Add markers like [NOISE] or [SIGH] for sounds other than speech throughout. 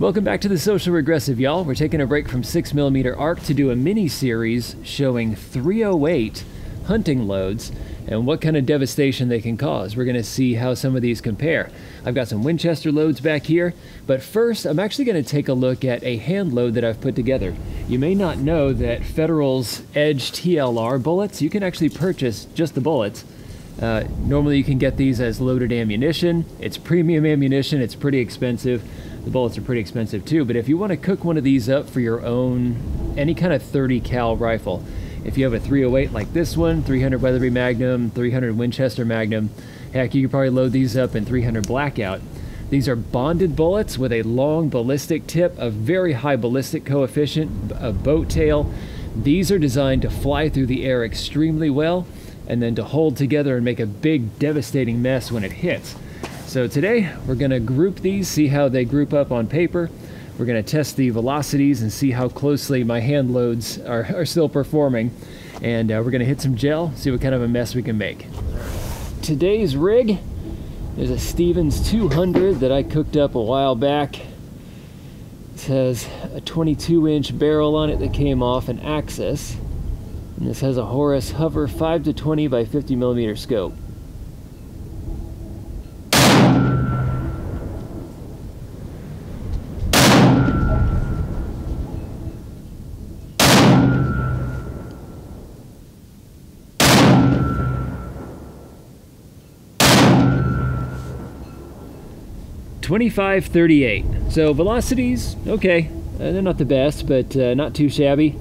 Welcome back to the Social Regressive, y'all. We're taking a break from 6mm ARC to do a mini series showing 308 hunting loads and what kind of devastation they can cause. We're going to see how some of these compare. I've got some Winchester loads back here, but first I'm actually going to take a look at a hand load that I've put together. You may not know that Federal's Edge TLR bullets, you can actually purchase just the bullets. Uh, normally you can get these as loaded ammunition. It's premium ammunition, it's pretty expensive. The bullets are pretty expensive too, but if you want to cook one of these up for your own, any kind of 30 cal rifle, if you have a 308 like this one, 300 Weatherby Magnum, 300 Winchester Magnum, heck, you could probably load these up in 300 Blackout. These are bonded bullets with a long ballistic tip, a very high ballistic coefficient, a boat tail. These are designed to fly through the air extremely well and then to hold together and make a big devastating mess when it hits. So today we're going to group these, see how they group up on paper. We're going to test the velocities and see how closely my hand loads are, [LAUGHS] are still performing. And uh, we're going to hit some gel, see what kind of a mess we can make. Today's rig is a Stevens 200 that I cooked up a while back. It has a 22 inch barrel on it that came off an Axis. And this has a Horus Hover 5 to 20 by 50 millimeter scope. 2538. So velocities, okay, uh, they're not the best, but uh, not too shabby.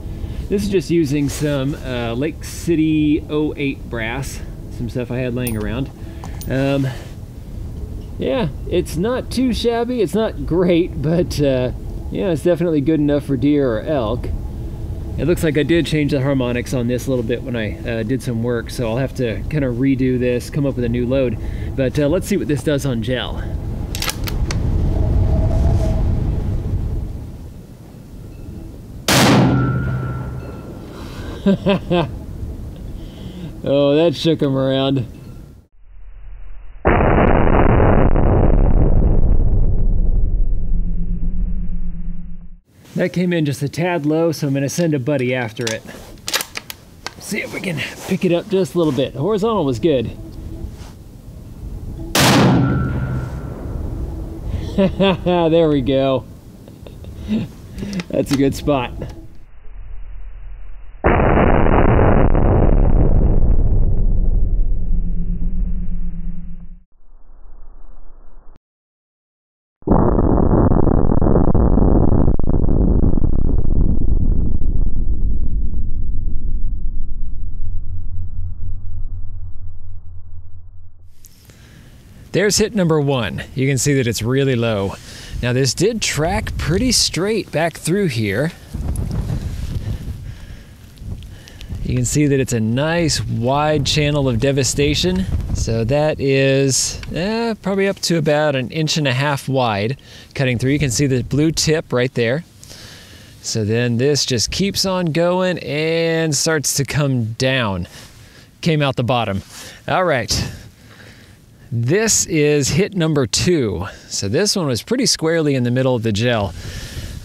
This is just using some uh, Lake City 08 brass, some stuff I had laying around. Um, yeah, it's not too shabby. It's not great, [LAUGHS] but uh, yeah, it's definitely good enough for deer or elk. It looks like I did change the harmonics on this a little bit when I uh, did some work, so I'll have to kind of redo this, come up with a new load. But uh, let's see what this does on gel. [LAUGHS] oh, that shook him around. That came in just a tad low, so I'm going to send a buddy after it. See if we can pick it up just a little bit. The horizontal was good. [LAUGHS] there we go. [LAUGHS] That's a good spot. There's hit number one. You can see that it's really low. Now this did track pretty straight back through here. You can see that it's a nice wide channel of devastation. So that is eh, probably up to about an inch and a half wide cutting through. You can see the blue tip right there. So then this just keeps on going and starts to come down. Came out the bottom. All right, this is hit number two. So this one was pretty squarely in the middle of the gel.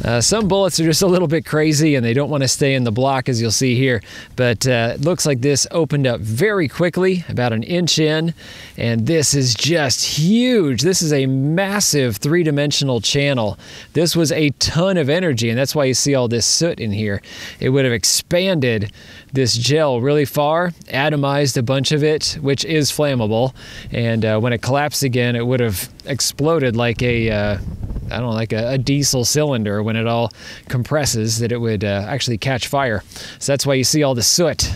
Uh, some bullets are just a little bit crazy and they don't want to stay in the block as you'll see here, but uh, it looks like this opened up very quickly, about an inch in, and this is just huge. This is a massive three-dimensional channel. This was a ton of energy, and that's why you see all this soot in here. It would have expanded this gel really far, atomized a bunch of it, which is flammable, and uh, when it collapsed again, it would have exploded like a uh, I don't know, like a, a, diesel cylinder when it all compresses, that it would uh, actually catch fire. So that's why you see all the soot.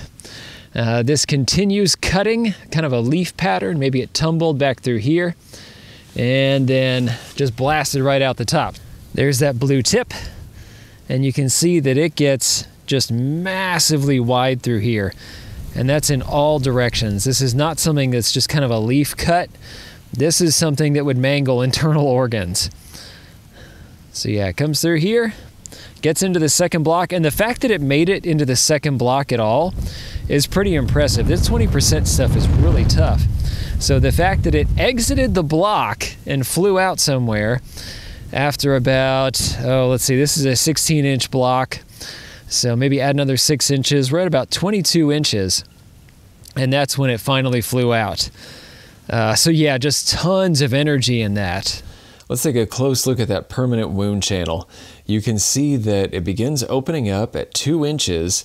Uh, this continues cutting, kind of a leaf pattern. Maybe it tumbled back through here and then just blasted right out the top. There's that blue tip, and you can see that it gets just massively wide through here. And that's in all directions. This is not something that's just kind of a leaf cut. This is something that would mangle [LAUGHS] internal organs. So yeah, it comes through here, gets into the second block, and the fact that it made it into the second block at all is pretty impressive. This 20% stuff is really tough. So the fact that it exited the block and flew out somewhere, after about, oh, let's see, this is a 16 inch block. So maybe add another six inches. We're at about 22 inches. And that's when it finally flew out. Uh, so, yeah, just tons of energy in that. Let's take a close look at that permanent wound channel. You can see that it begins opening up at two inches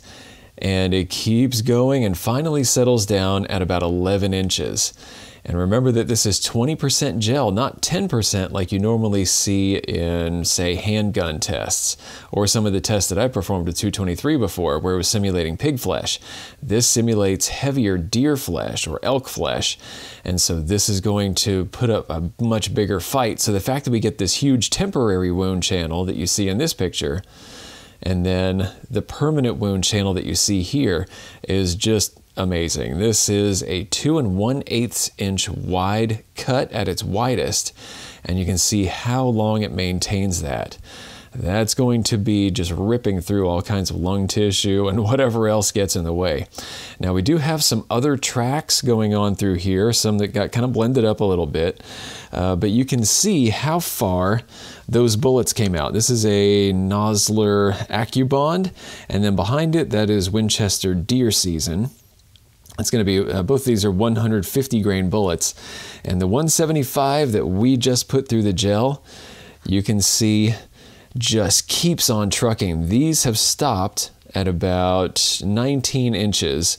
and it keeps going and finally settles down at about 11 inches. And remember that this is 20% gel, not 10% like you normally see in, say, handgun tests, or some of the tests that I performed with 223 before, where it was simulating pig flesh. This simulates heavier deer flesh or elk flesh, and so this is going to put up a much bigger fight. So the fact that we get this huge temporary wound channel that you see in this picture, and then the permanent wound channel that you see here is just amazing. This is a two and one eighths inch wide cut at its widest, and you can see how long it maintains that. That's going to be just ripping through all kinds of lung tissue and [LAUGHS] whatever else gets in the way. Now, we do have some other tracks going on through here, some that got kind of blended up a little bit, uh, but you can see how far those bullets came out. This is a Nosler AccuBond, and then behind it, that is Winchester Deer Season. It's going to be, uh, both these are 150 grain bullets. And the 175 that we just put through the gel, you can see just keeps on trucking. These have stopped at about 19 inches.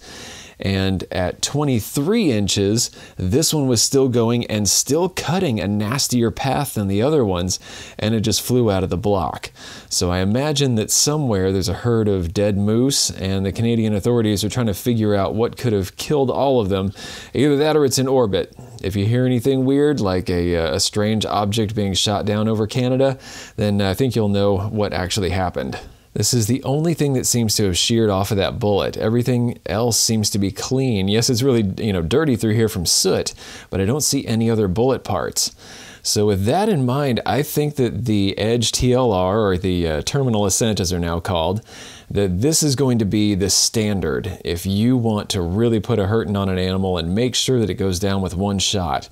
And at 23 inches, this one was still going and still cutting a nastier path than the other ones, and it just flew out of the block. So I imagine that somewhere there's a herd of dead moose, and the Canadian authorities are trying to figure out what could have killed all of them. Either that or it's in orbit. If you hear anything weird, like a, uh, a strange object being shot down over Canada, then I think you'll know what actually happened. This is the only thing that seems to have sheared off of that bullet. Everything else seems to be clean. Yes, it's really, you know, dirty through here from soot, but I don't see any other bullet parts. So with that in mind, I think that the Edge TLR, or the uh, Terminal Ascent as they're now called, that this is going to be the standard if you want to really put a hurting on an animal and make sure that it goes down with one shot.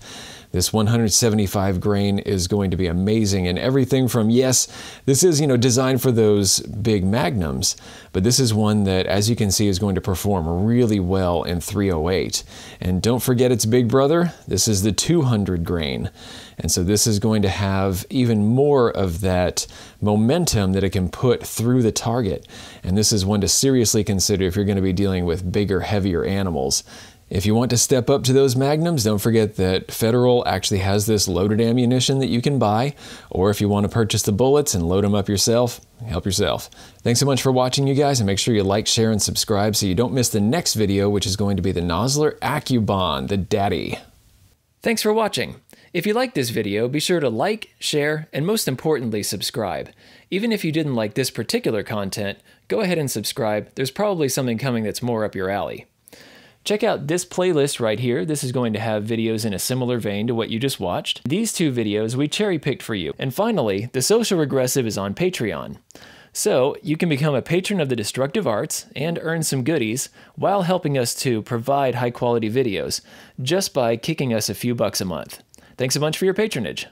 This 175 grain is going to be amazing and everything from, yes, this is, you know, designed for those big magnums, but this is one that, as you can see, is going to perform really well in 308. And don't forget its big brother, this is the 200 grain. And so this is going to have even more of that momentum that it can put through the target. And this is one to seriously consider if you're going to be dealing with bigger, heavier animals. If you want to step up to those magnums, don't forget that Federal actually has this loaded ammunition that you can buy, or if you want to purchase the bullets and load them up yourself, help yourself. Thanks so much for watching, you guys, and make sure you like, share, and subscribe so you don't miss the next video, which is going to be the Nosler AccuBond, the daddy. Thanks for watching. If you liked this video, be sure to like, share, and most importantly, subscribe. Even if you didn't like this particular content, go ahead and subscribe. There's probably something coming that's more up your alley. Check out this playlist right here. This is going to have videos in a similar vein to what you just watched. These two videos we cherry picked for you. And finally, The Social Regressive is on Patreon. So, you can become a patron of the destructive arts and earn some goodies while helping us to provide high quality videos just by kicking us a few bucks a month. Thanks a bunch for your patronage.